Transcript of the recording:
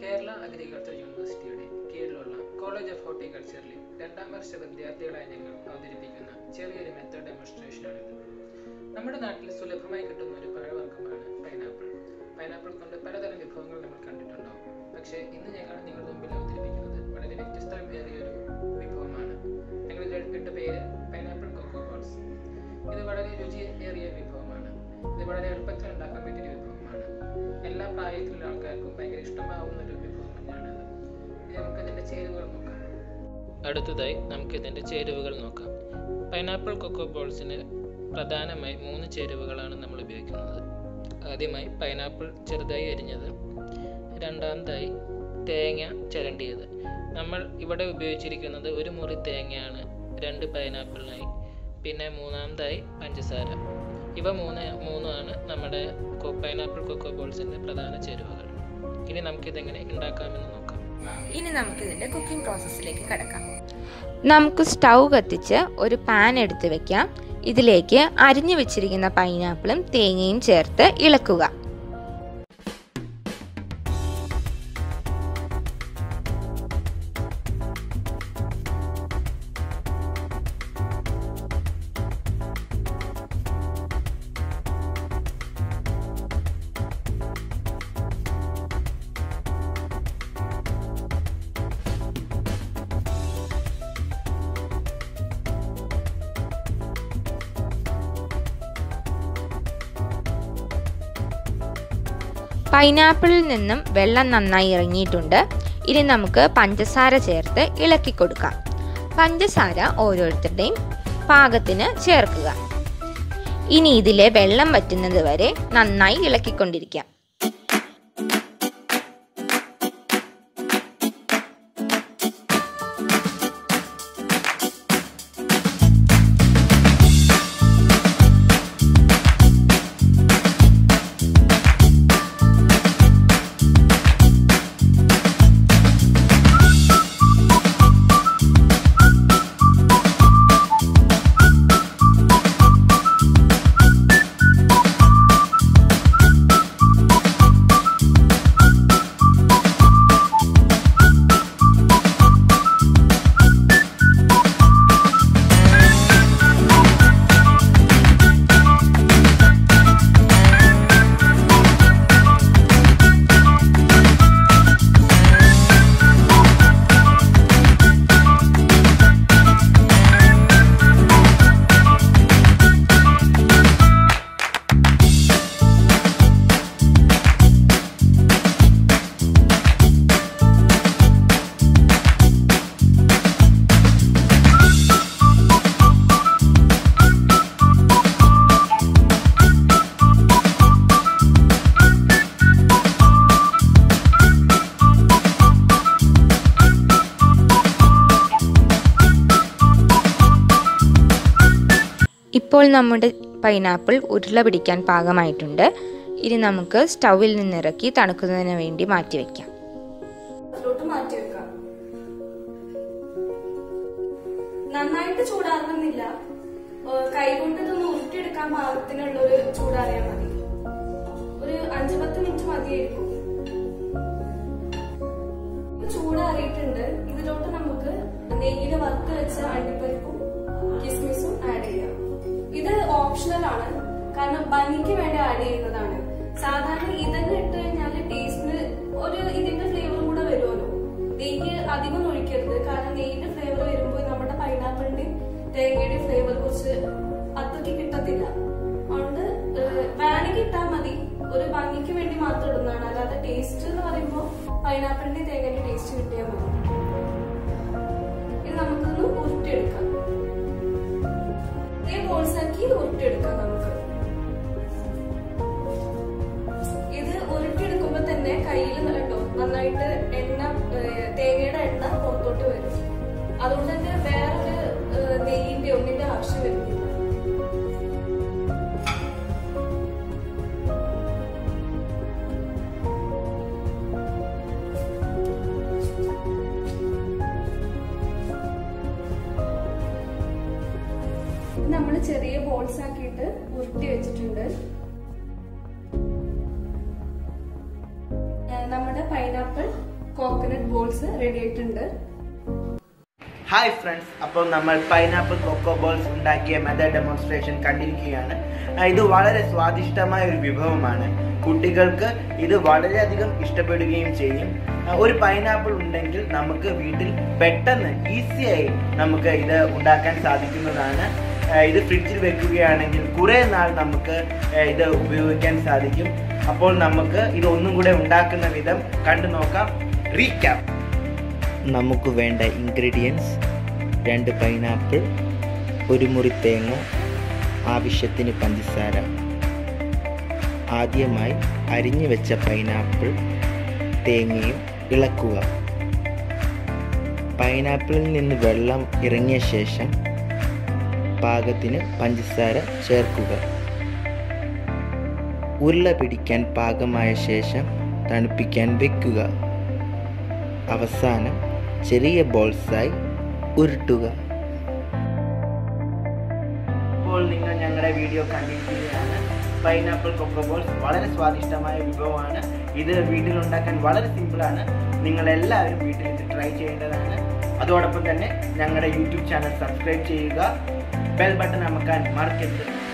Kerala agriculture യൂണിവേഴ്സിറ്റിയുടെ കീഴിലുള്ള college of ഹോർട്ടിക്കൾച്ചറിലെ രണ്ടാം വർഷ വിദ്യാർത്ഥികളായ ഞങ്ങൾ അവതരിപ്പിക്കുന്ന ചെറിയൊരു മെത്തേഡ് ഡെമോൺസ്ട്രേഷൻ ഡെമോൺസ്ട്രേഷനാണിത് നമ്മുടെ നാട്ടിൽ സുലഭമായി കിട്ടുന്ന ഒരു പഴവർഗമാണ് പൈനാപ്പിൾ പൈനാപ്പിൾ കൊണ്ട് പലതരം വിഭവങ്ങൾ നമ്മൾ കണ്ടിട്ടുണ്ടാവും പക്ഷേ ഇന്ന് ഞങ്ങൾ നിങ്ങളുടെ മുമ്പിൽ അവതരിപ്പിക്കുന്നത് വളരെ വ്യത്യസ്തമേറിയ ഒരു വിഭവമാണ്. ഞങ്ങളുടെ എട്ട് പേര് പൈനാപ്പിൾ കൊക്കോ ബോൾസ് ഇത് വളരെ രുചിയേറിയ വിഭവമാണ്. ഇത് വളരെ എളുപ്പത്തിൽ ഉണ്ടാക്കാൻ പറ്റിയ വിഭവമാണ്. എല്ലാ പ്രായത്തിലുള്ള ആൾക്കാർക്കും ഭയങ്കര ഇഷ്ടമാവുന്ന ഒരു വിഭവം തന്നെയാണ് ഇനി നമുക്ക് ചേരുവകൾ നോക്കാം. അടുത്തതായി നമുക്ക് ഇതിന്റെ ചേരുവകൾ നോക്കാം. പൈനാപ്പിൾ കൊക്കോ ബോൾസിന് പ്രധാനമായി മൂന്ന് ചേരുവകളാണ് നമ്മൾ ഉപയോഗിക്കുന്നത്. ആദ്യമായി പൈനാപ്പിൾ ചെറുതായി അരിഞ്ഞത്. രണ്ടാമതായി തേങ്ങ ചിരണ്ടിയത്. നമ്മൾ ഇവിടെ ഉപയോഗിച്ചിരിക്കുന്നത് ഒരു മുറി തേങ്ങയാണ് രണ്ട് പൈനാപ്പിളിനായി പിന്നെ മൂന്നാമതായി പഞ്ചസാര. ഇവ മൂന്ന് മൂന്നുമാണ് നമ്മുടെ പൈനാപ്പിൾ കൊക്കോ ബോൾസിന്റെ പ്രധാന ചേരുവകൾ. ഇനി നമുക്കിതെങ്ങനെ ഉണ്ടാക്കാമെന്ന് നോക്കാം. ഇനി നമുക്ക് ഇതിന്റെ കുക്കിംഗ് പ്രോസസ്സിലേക്ക് കിടക്കാം. നമുക്ക് സ്റ്റൗ കത്തിച്ച് ഒരു പാൻ എടുത്ത് വെക്കാം. ഇതിലേക്ക് അരിഞ്ഞു വെച്ചിരിക്കുന്ന പൈനാപ്പിളും തേങ്ങയും ചേർത്ത് ഇളക്കുക. പൈനാപ്പിളിൽ നിന്നും വെള്ളം നന്നായി ഇറങ്ങിയിട്ടുണ്ട്. ഇനി നമുക്ക് പഞ്ചസാര ചേർത്ത് ഇളക്കി കൊടുക്കാം. പഞ്ചസാര ഓരോരുത്തരുടെയും പാകത്തിന് ചേർക്കുക. ഇനി ഇതിലെ വെള്ളം വറ്റുന്നത് വരെ നന്നായി ഇളക്കിക്കൊണ്ടിരിക്കാം. ഇപ്പോൾ നമ്മുടെ പൈനാപ്പിൾ ഉരുള പിടിക്കാൻ പാകമായിട്ടുണ്ട്. ഇനി നമുക്ക് സ്റ്റൗവിൽ നിന്നിറക്കി തണുക്കുന്നതിന് വേണ്ടി മാറ്റി വെക്കാം. നന്നായിട്ട് ചൂടാറുന്നില്ല കൈകൊണ്ട് ഇതൊന്ന് ഉരുട്ടിയെടുക്കാൻ പാകത്തിനുള്ള ഒരു ചൂടാറിയാൽ മതി. ഒരു അഞ്ചു പത്ത് മിനിറ്റ് മതിയായിരിക്കും. കാരണം ഭംഗിക്ക് വേണ്ടി ആഡ് ചെയ്യുന്നതാണ്. സാധാരണ ഇതന്നെ ഇട്ട് കഴിഞ്ഞാൽ ടേസ്റ്റിന് ഒരു ഇതിന്റെ ഫ്ലേവറും കൂടെ വരുമല്ലോ നെയ്യ് അധികം ഒഴിക്കരുത്. കാരണം നെയ്യിന്റെ ഫ്ലേവർ വരുമ്പോൾ നമ്മുടെ പൈനാപ്പിളിന്റെ തേങ്ങയുടെ ഫ്ലേവർ കുറച്ച് അത്രയ്ക്ക് കിട്ടത്തില്ല. അതുകൊണ്ട് വേണമെങ്കിൽ ഇട്ടാൽ മതി. ഒരു ഭംഗിക്ക് വേണ്ടി മാത്രം ഇടുന്നതാണ്. അല്ലാതെ ടേസ്റ്റ് എന്ന് പറയുമ്പോൾ പൈനാപ്പിളിന്റെ തേങ്ങയുടെ ടേസ്റ്റ് കിട്ടിയാൽ മതി. ഇത് നമുക്കൊന്ന് ഉരുട്ടിയെടുക്കാം. ഇതേ ബോൾസാക്കി ഉരുട്ടിയെടുക്കാം. അതുകൊണ്ട് തന്നെ വേറൊരു നെയ്യിന്റെ ഒന്നിന്റെ ആവശ്യം വരുന്നില്ല. നമ്മൾ ചെറിയ ബോൾസ് ആക്കിയിട്ട് ഉരുട്ടി വെച്ചിട്ടുണ്ട്. നമ്മുടെ പൈനാപ്പിൾ കോക്കനട്ട് ബോൾസ് റെഡി ആയിട്ടുണ്ട്. ഹായ് ഫ്രണ്ട്സ് അപ്പോൾ നമ്മൾ പൈനാപ്പിൾ കൊക്കോ ബോൾസ് ഉണ്ടാക്കിയ മെത്തേഡ് ഡെമോൺസ്ട്രേഷൻ കണ്ടിരിക്കുകയാണ്. ഇത് വളരെ സ്വാദിഷ്ടമായ ഒരു വിഭവമാണ്. കുട്ടികൾക്ക് ഇത് വളരെയധികം ഇഷ്ടപ്പെടുകയും ചെയ്യും. ഒരു പൈനാപ്പിൾ ഉണ്ടെങ്കിൽ നമുക്ക് വീട്ടിൽ പെട്ടെന്ന് ഈസിയായി നമുക്ക് ഇത് ഉണ്ടാക്കാൻ സാധിക്കുന്നതാണ്. ഇത് ഫ്രിഡ്ജിൽ വെക്കുകയാണെങ്കിൽ കുറേ നാൾ നമുക്ക് ഇത് ഉപയോഗിക്കാൻ സാധിക്കും. അപ്പോൾ നമുക്ക് ഇത് ഒന്നും കൂടെ ഉണ്ടാക്കുന്ന വിധം കണ്ടു നോക്കാം. റീക്യാപ്പ് നമുക്ക് വേണ്ട ഇൻഗ്രീഡിയൻസ് രണ്ട് പൈനാപ്പിൾ ഒരു മുറി തേങ്ങ ആവശ്യത്തിന് പഞ്ചസാര. ആദ്യമായി അരിഞ്ഞു വെച്ച പൈനാപ്പിൾ തേങ്ങയും ഇളക്കുക. പൈനാപ്പിളിൽ നിന്ന് വെള്ളം ഇറങ്ങിയ ശേഷം പാകത്തിന് പഞ്ചസാര ചേർക്കുക. ഉരുള പിടിക്കാൻ പാകമായ ശേഷം തണുപ്പിക്കാൻ വെക്കുക. അവസാനം ചെറിയ ബോൾസായി ഉരുട്ടുക. ഇപ്പോൾ നിങ്ങൾ ഞങ്ങളുടെ വീഡിയോ കണ്ടിരിക്കുകയാണ്. പൈനാപ്പിൾ കൊക്കോ ബോൾസ് വളരെ സ്വാദിഷ്ടമായ വിഭവമാണ്. ഇത് വീട്ടിലുണ്ടാക്കാൻ വളരെ സിമ്പിളാണ്. നിങ്ങൾ എല്ലാവരും വീട്ടിൽ ഇത് ട്രൈ ചെയ്യേണ്ടതാണ്. അതോടൊപ്പം തന്നെ ഞങ്ങളുടെ യൂട്യൂബ് ചാനൽ സബ്സ്ക്രൈബ് ചെയ്യുക. ബെൽ ബട്ടൺ അമക്കാൻ മറക്കരുത്.